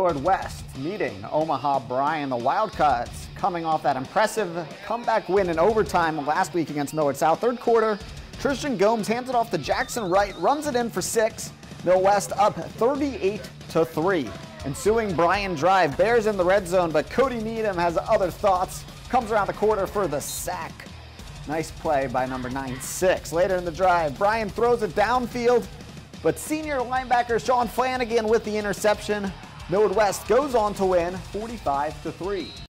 Millard West meeting Omaha Bryan. The Wildcats coming off that impressive comeback win in overtime last week against Millard South. Third quarter, Tristan Gomes hands it off to Jackson Wright, runs it in for six. Mill West up 38 to 3. Ensuing Bryan drive, Bears in the red zone, but Cody Needham has other thoughts. Comes around the quarter for the sack. Nice play by number 9-6. Later in the drive, Bryan throws it downfield, but senior linebacker Sean Flanagan with the interception. Millard West goes on to win 45 to 3.